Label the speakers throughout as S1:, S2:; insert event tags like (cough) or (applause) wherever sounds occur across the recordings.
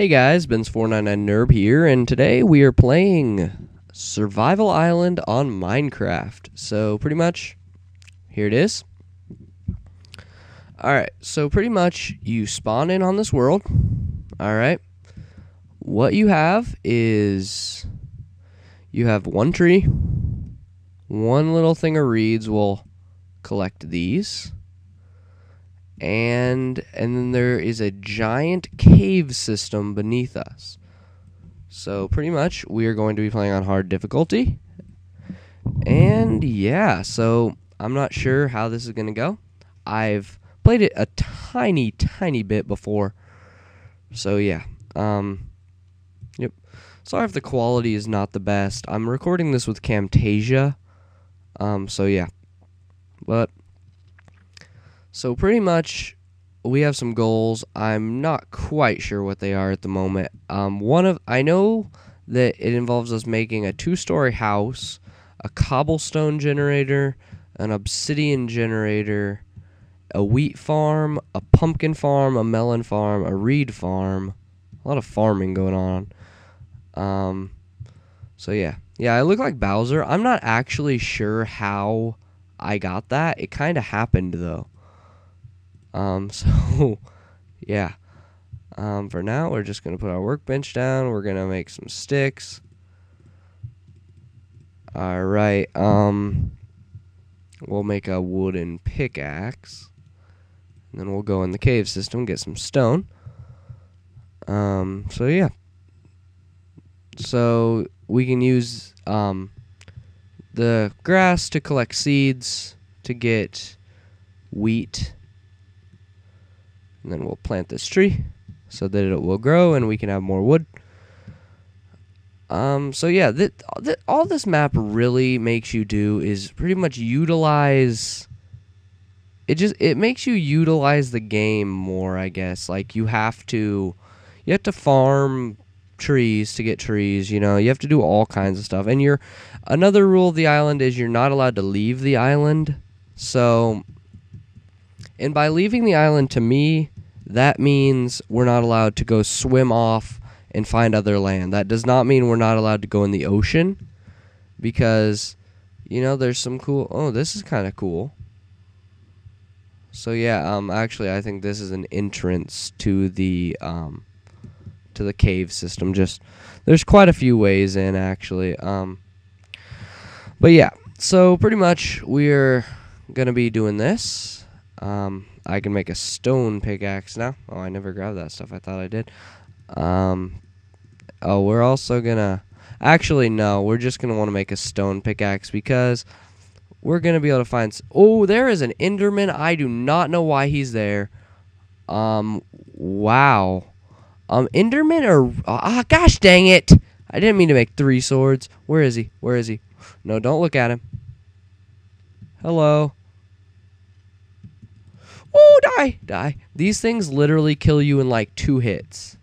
S1: Hey guys, Ben's499Nerb here, and today we are playing Survival Island on Minecraft. So, pretty much, here it is. Alright, so pretty much you spawn in on this world. Alright. What you have is you have one tree, one little thing of reeds will collect these and and then there is a giant cave system beneath us. So pretty much we are going to be playing on hard difficulty. And yeah, so I'm not sure how this is going to go. I've played it a tiny tiny bit before. So yeah. Um yep. Sorry if the quality is not the best. I'm recording this with Camtasia. Um so yeah. But so pretty much, we have some goals. I'm not quite sure what they are at the moment. Um, one of I know that it involves us making a two-story house, a cobblestone generator, an obsidian generator, a wheat farm, a pumpkin farm, a melon farm, a reed farm. A lot of farming going on. Um, so yeah, yeah, I look like Bowser. I'm not actually sure how I got that. It kind of happened though. Um, (laughs) so, yeah. Um, for now, we're just going to put our workbench down. We're going to make some sticks. All right. Um, we'll make a wooden pickaxe. And then we'll go in the cave system, get some stone. Um, so, yeah. So, we can use um, the grass to collect seeds to get wheat and then we'll plant this tree so that it will grow and we can have more wood. Um, so yeah, th- th- all this map really makes you do is pretty much utilize. It just it makes you utilize the game more, I guess. Like you have to, you have to farm trees to get trees. You know, you have to do all kinds of stuff. And you're another rule of the island is you're not allowed to leave the island. So and by leaving the island to me, that means we're not allowed to go swim off and find other land. That does not mean we're not allowed to go in the ocean because you know there's some cool Oh, this is kind of cool. So yeah, um actually I think this is an entrance to the um to the cave system. Just there's quite a few ways in actually. Um but yeah, so pretty much we're to be doing this um, I can make a stone pickaxe now. Oh, I never grabbed that stuff. I thought I did. Um, oh, we're also gonna. Actually, no. We're just gonna want to make a stone pickaxe because we're gonna be able to find. Oh, there is an Enderman. I do not know why he's there. Um, wow. Um, Enderman or ah, gosh dang it! I didn't mean to make three swords. Where is he? Where is he? No, don't look at him. Hello. Oh, die, die. These things literally kill you in like two hits.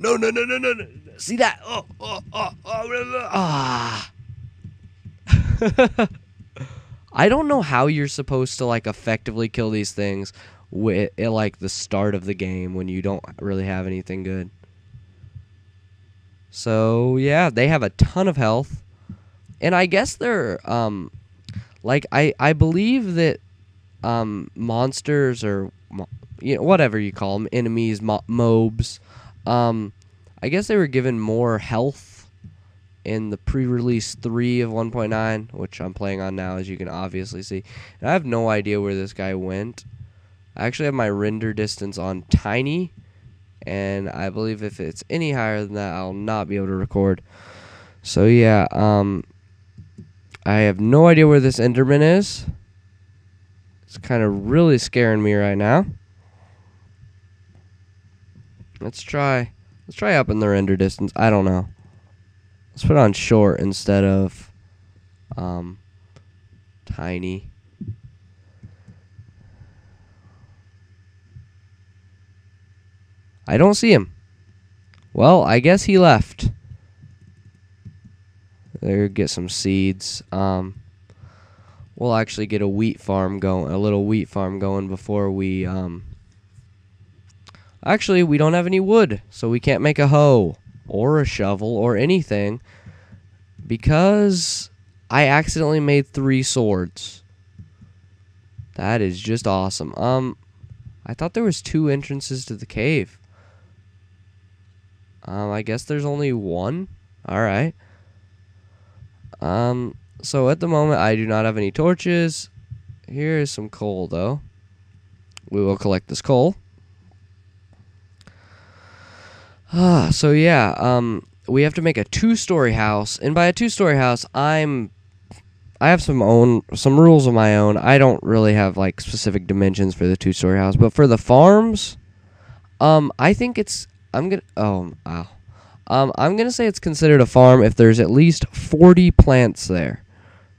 S1: No, no, no, no, no, no. See that? Oh, oh, oh, oh, ah. (laughs) I don't know how you're supposed to like effectively kill these things with at like the start of the game when you don't really have anything good. So yeah, they have a ton of health, and I guess they're um, like I I believe that um monsters or you know whatever you call them enemies mo- mobs um I guess they were given more health in the pre-release 3 of 1.9 which I'm playing on now as you can obviously see. And I have no idea where this guy went. I actually have my render distance on tiny and I believe if it's any higher than that, I'll not be able to record. So yeah, um, I have no idea where this Enderman is. It's kind of really scaring me right now. Let's try. Let's try up in the render distance. I don't know. Let's put on short instead of um, tiny. I don't see him. Well, I guess he left. There, get some seeds. Um, we'll actually get a wheat farm going, a little wheat farm going before we. Um, actually, we don't have any wood, so we can't make a hoe or a shovel or anything because I accidentally made three swords. That is just awesome. Um, I thought there was two entrances to the cave. Um, I guess there's only one. All right. Um, so at the moment, I do not have any torches. Here is some coal, though. We will collect this coal. Ah, so yeah, um, we have to make a two-story house, and by a two-story house, I'm, I have some own some rules of my own. I don't really have like specific dimensions for the two-story house, but for the farms, um, I think it's I'm gonna oh wow, um, I'm gonna say it's considered a farm if there's at least 40 plants there.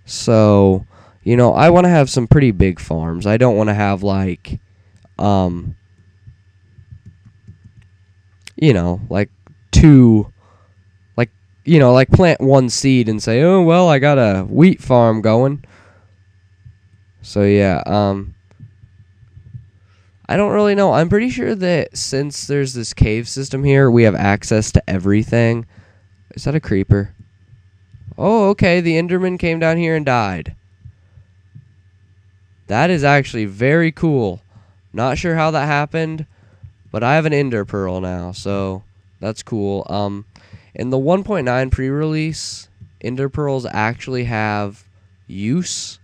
S1: So, you know, I want to have some pretty big farms. I don't want to have like, um, you know, like two, like you know, like plant one seed and say, oh well, I got a wheat farm going. So yeah, um. I don't really know. I'm pretty sure that since there's this cave system here, we have access to everything. Is that a creeper? Oh, okay. The Enderman came down here and died. That is actually very cool. Not sure how that happened, but I have an Ender Pearl now, so that's cool. Um, in the 1.9 pre-release, Ender Pearls actually have use.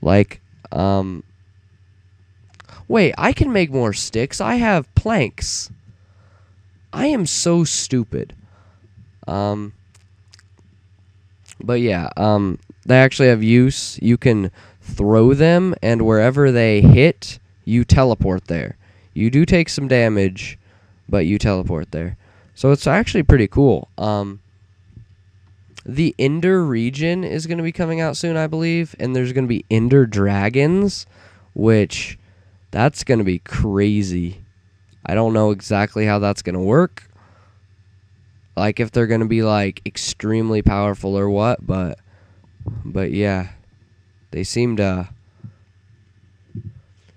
S1: Like, um, Wait, I can make more sticks. I have planks. I am so stupid. Um, but yeah, um, they actually have use. You can throw them, and wherever they hit, you teleport there. You do take some damage, but you teleport there. So it's actually pretty cool. Um, the Ender region is going to be coming out soon, I believe, and there's going to be Ender dragons, which that's going to be crazy. I don't know exactly how that's going to work. Like if they're going to be like extremely powerful or what, but but yeah. They seem to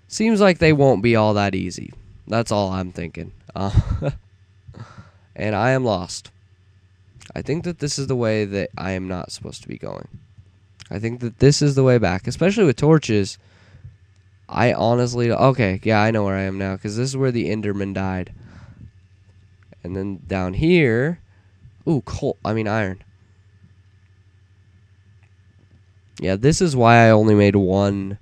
S1: seems like they won't be all that easy. That's all I'm thinking. Uh, (laughs) and I am lost. I think that this is the way that I am not supposed to be going. I think that this is the way back, especially with torches. I honestly okay, yeah, I know where I am now because this is where the Enderman died. And then down here, ooh, coal. I mean iron. Yeah, this is why I only made one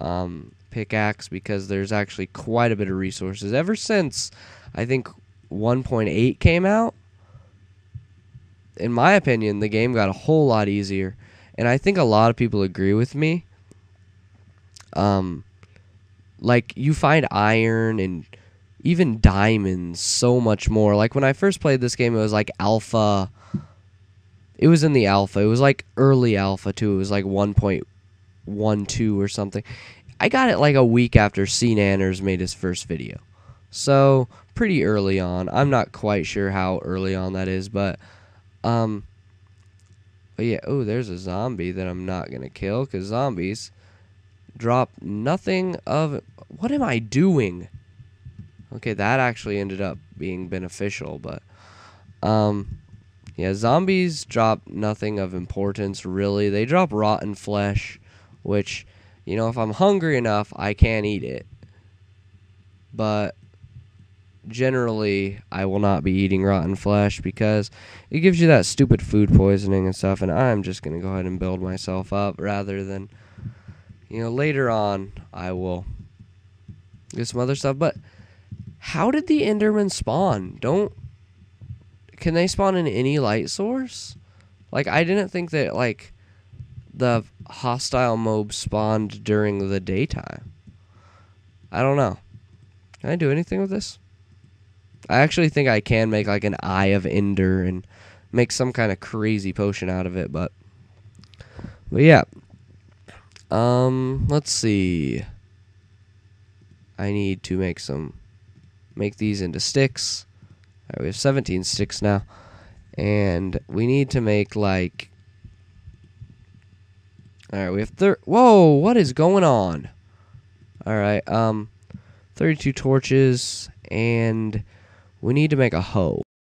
S1: um, pickaxe because there's actually quite a bit of resources. Ever since I think 1.8 came out, in my opinion, the game got a whole lot easier, and I think a lot of people agree with me. Um, like you find iron and even diamonds so much more. Like when I first played this game, it was like alpha. It was in the alpha. It was like early alpha too. It was like 1.12 or something. I got it like a week after SeaNanners made his first video. So pretty early on. I'm not quite sure how early on that is, but um but yeah, oh, there's a zombie that I'm not going to kill cuz zombies drop nothing of what am I doing? Okay, that actually ended up being beneficial, but um yeah, zombies drop nothing of importance really. They drop rotten flesh, which you know, if I'm hungry enough, I can eat it. But generally, I will not be eating rotten flesh because it gives you that stupid food poisoning and stuff, and I'm just going to go ahead and build myself up rather than you know, later on I will get some other stuff. But how did the Enderman spawn? Don't can they spawn in any light source? Like I didn't think that like the hostile mob spawned during the daytime. I don't know. Can I do anything with this? I actually think I can make like an eye of Ender and make some kind of crazy potion out of it, but but yeah, um, let's see. I need to make some, make these into sticks. Right, we have 17 sticks now. and we need to make like. All right, we have thir- Whoa! What is going on? All right, um, thirty-two torches, and we need to make a hoe.